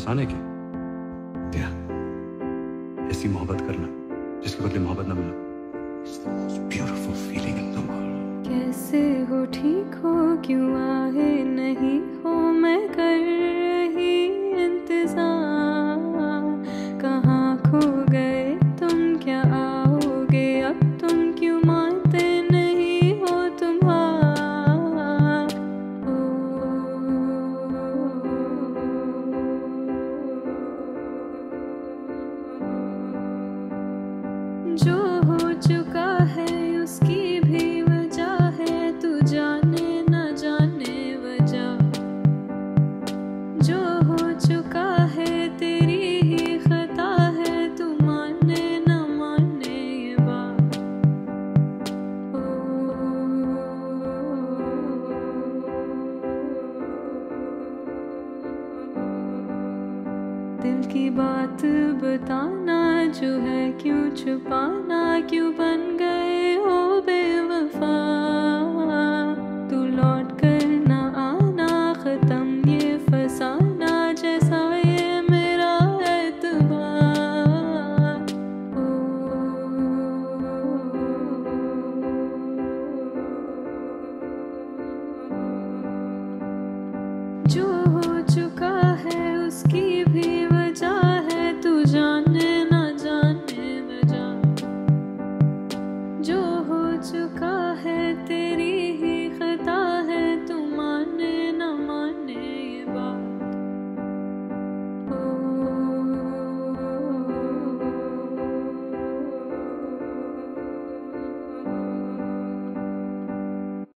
फंसाने के। दिया ऐसी मोहब्बत करना जिसके बदले मोहब्बत ना मिला feeling in the world. कैसे हो ठीक हो क्यों आए नहीं हो मैं कर रही इंतज़ार। कहाँ खो गए तुम क्या आओगे अब तुम क्यों जो हो चुका है उसकी भी वजह है तू दिल की बात बताना जो है क्यों छुपाना क्यों बन बेवफा